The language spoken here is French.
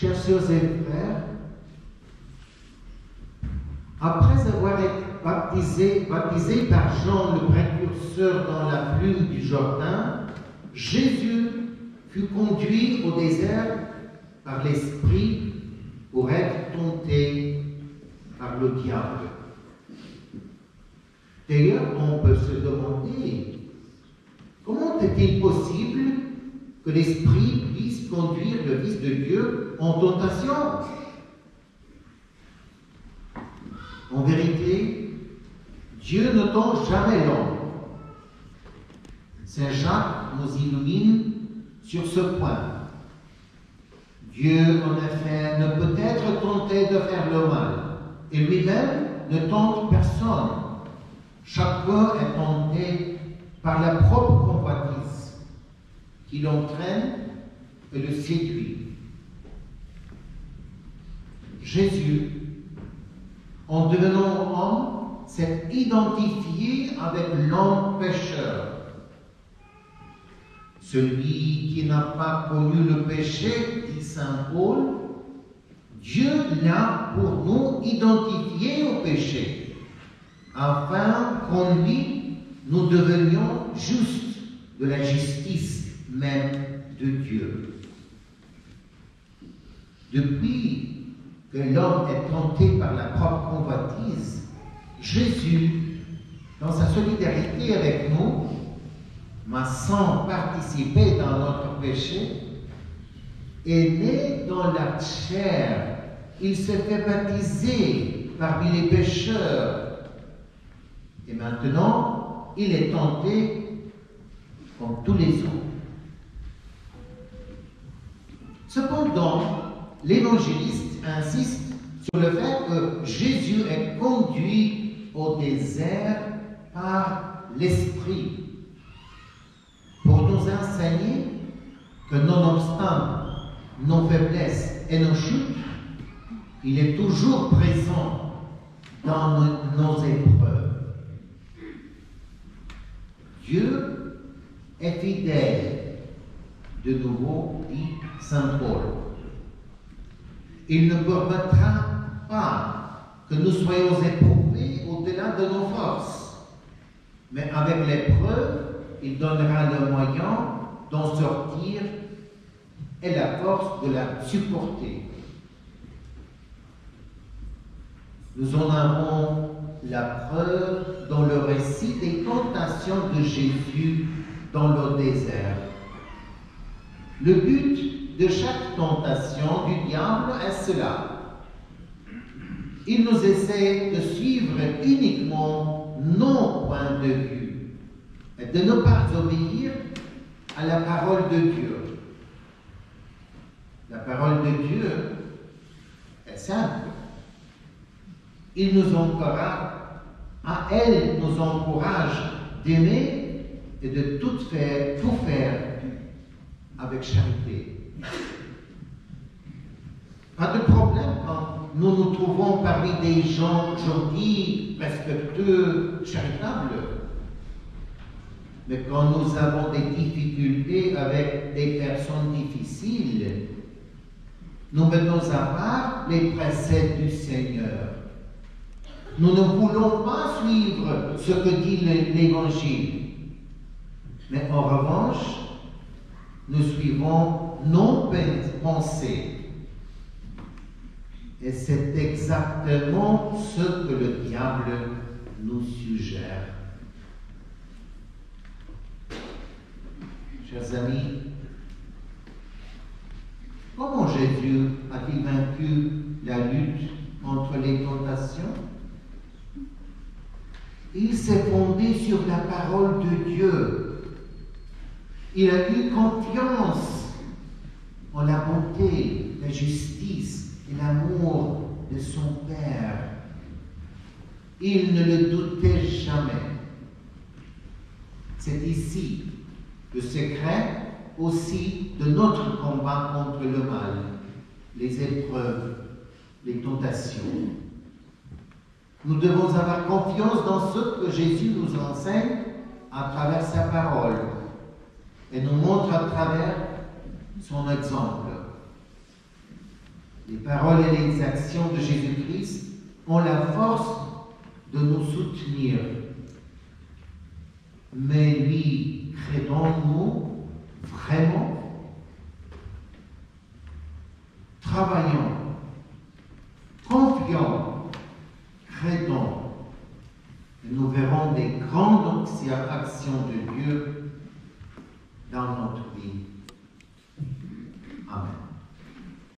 Chers sœurs et frères, après avoir été baptisé, par Jean le précurseur dans la plume du Jourdain, Jésus fut conduit au désert par l'Esprit pour être tenté par le diable. D'ailleurs, on peut se demander comment est-il possible que l'Esprit conduire le Fils de Dieu en tentation En vérité, Dieu ne tente jamais l'homme. Saint Jacques nous illumine sur ce point. Dieu, en effet, ne peut être tenté de faire le mal, et lui-même ne tente personne. Chacun est tenté par la propre convoitise qui l'entraîne et le séduit. Jésus, en devenant homme, s'est identifié avec l'homme pécheur. Celui qui n'a pas connu le péché, dit Saint Paul, Dieu l'a pour nous identifié au péché, afin qu'en lui nous devenions justes de la justice même de Dieu. Depuis que l'homme est tenté par la propre convoitise, Jésus, dans sa solidarité avec nous, mais sans participer dans notre péché, est né dans la chair. Il s'est fait baptiser parmi les pécheurs. Et maintenant, il est tenté comme tous les autres. Cependant, l'évangéliste insiste sur le fait que Jésus est conduit au désert par l'Esprit pour nous enseigner que nonobstant nos faiblesses et nos chutes, il est toujours présent dans nos, épreuves. Dieu est fidèle, de nouveau dit Saint Paul. Il ne permettra pas que nous soyons éprouvés au-delà de nos forces, mais avec l'épreuve, il donnera le moyen d'en sortir et la force de la supporter. Nous en avons la preuve dans le récit des tentations de Jésus dans le désert. Le but de chaque tentation du diable est cela. Il nous essaie de suivre uniquement nos points de vue et de ne pas obéir à la parole de Dieu. La parole de Dieu est simple. Il nous encourage, à elle nous encourage d'aimer et de tout faire, tout faire avec charité. Pas de problème quand nous nous trouvons parmi des gens gentils, respectueux, charitables. Mais quand nous avons des difficultés avec des personnes difficiles, nous mettons à part les préceptes du Seigneur. Nous ne voulons pas suivre ce que dit l'Évangile. Mais en revanche, nous suivons nos pensées. Et c'est exactement ce que le diable nous suggère. Chers amis, comment Jésus a-t-il vaincu la lutte entre les tentations? Il s'est fondé sur la parole de Dieu il a eu confiance en la bonté, la justice et l'amour de son Père. Il ne le doutait jamais. C'est ici le secret aussi de notre combat contre le mal, les épreuves, les tentations. Nous devons avoir confiance dans ce que Jésus nous enseigne à travers sa parole et nous montre à travers son exemple. Les paroles et les actions de Jésus-Christ ont la force de nous soutenir. Mais lui, crédons-nous vraiment? Travaillons, confions, crédons, et nous verrons des grandes actions de Dieu